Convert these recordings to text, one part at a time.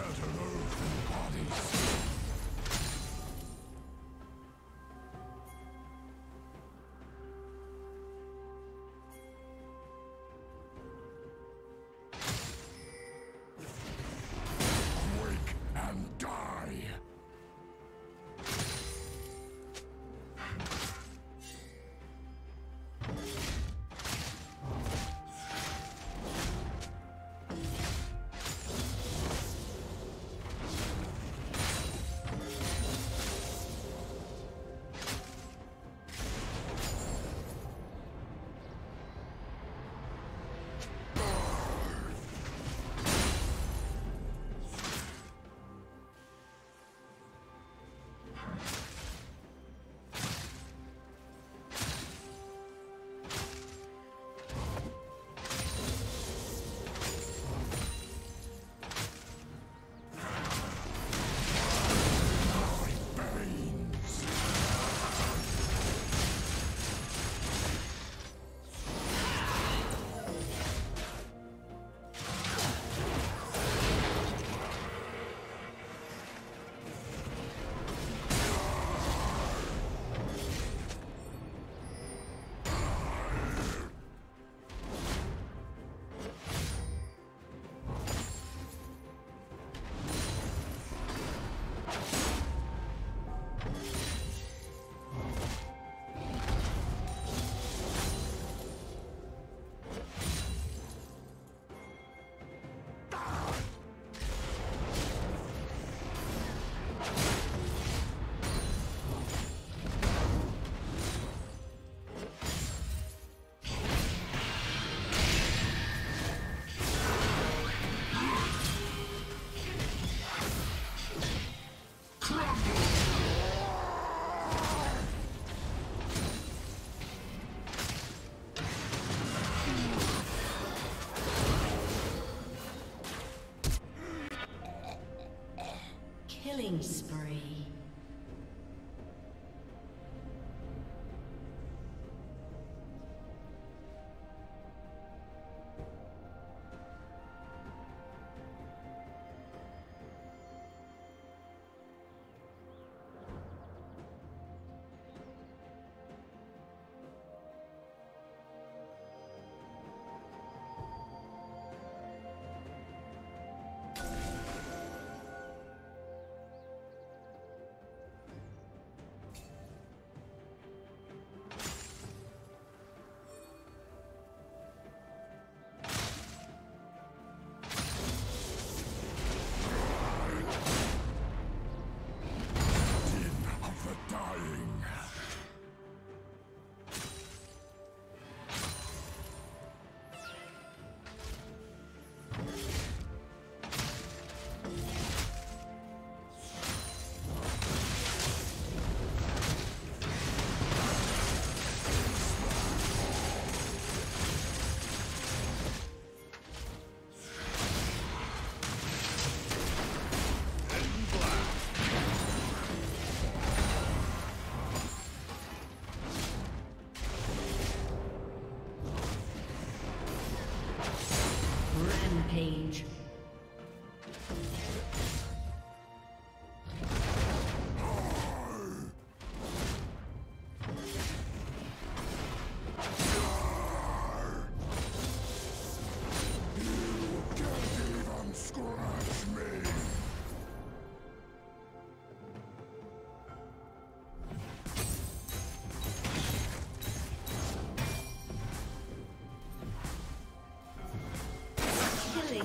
Shelter those bodies.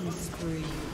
Killing spree.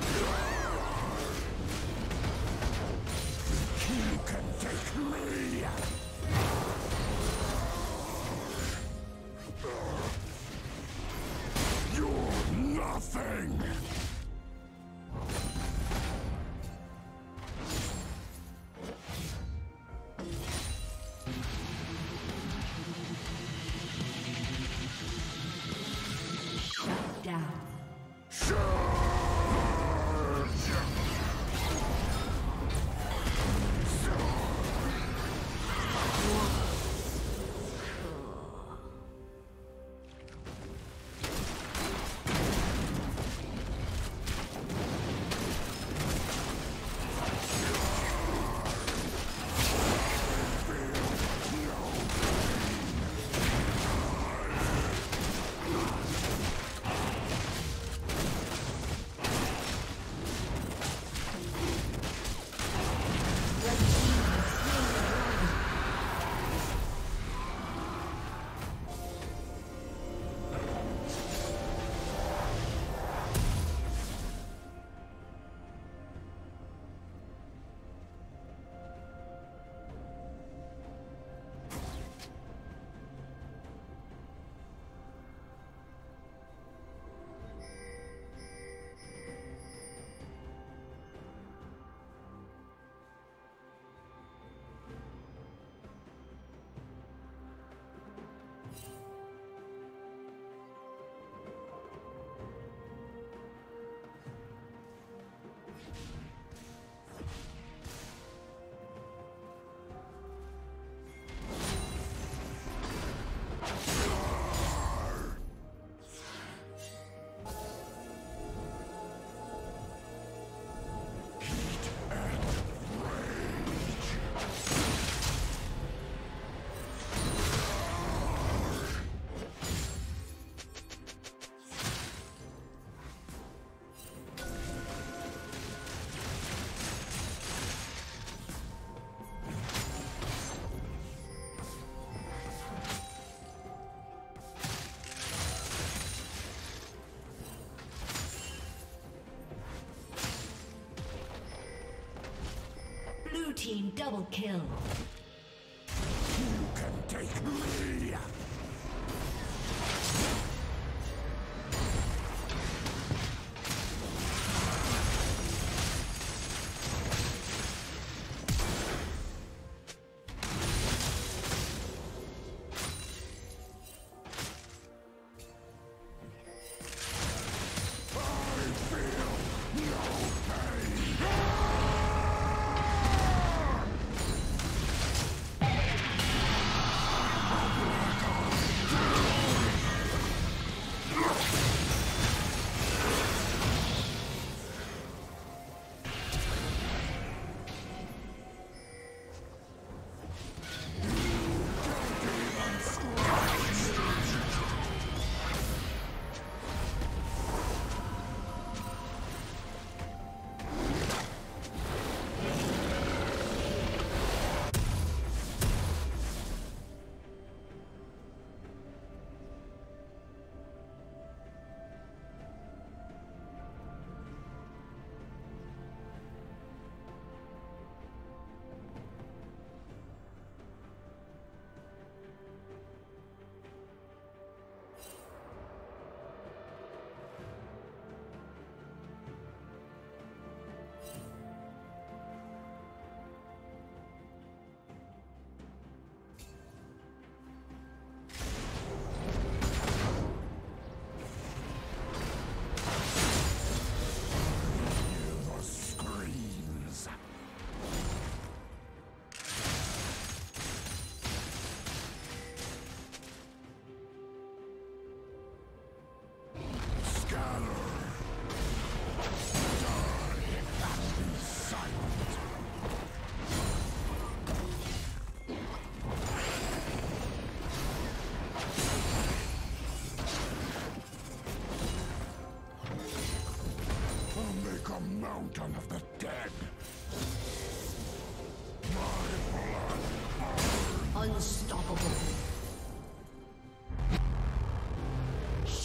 Team double kill.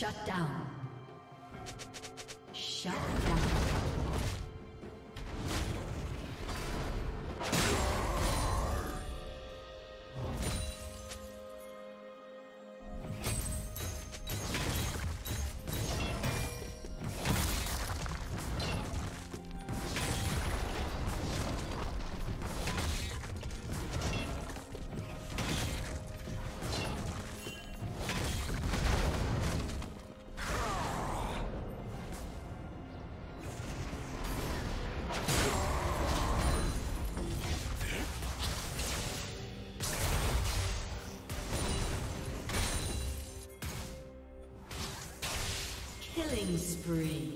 Shut down. Killing spree.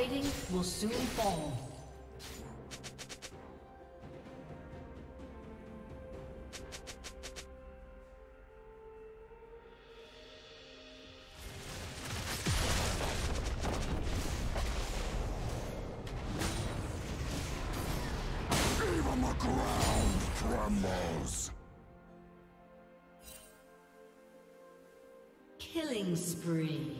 Plating will soon fall. Killing spree.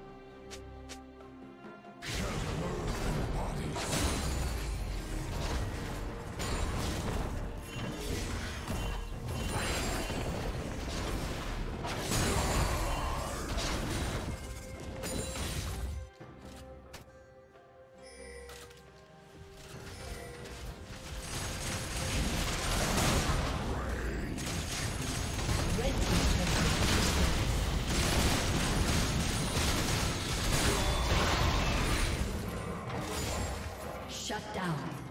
Down.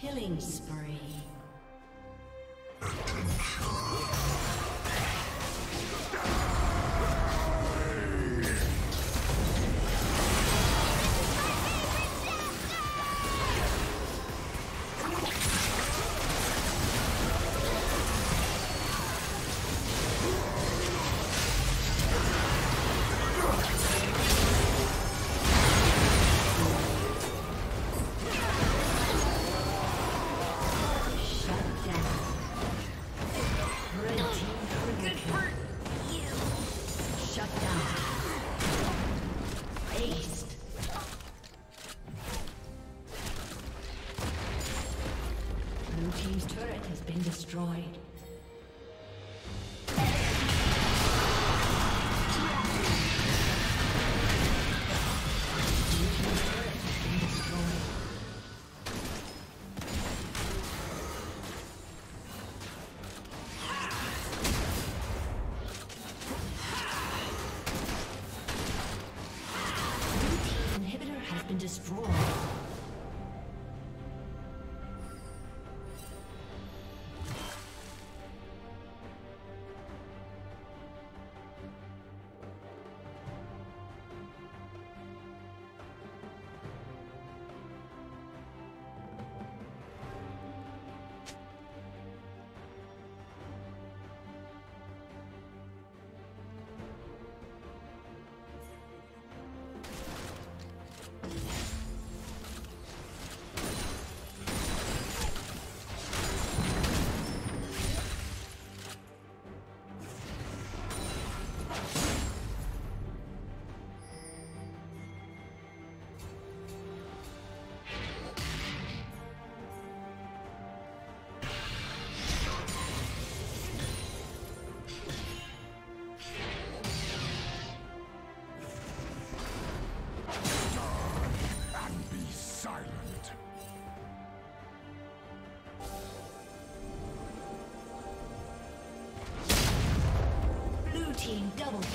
Killing spree. Destroyed.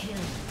Kill.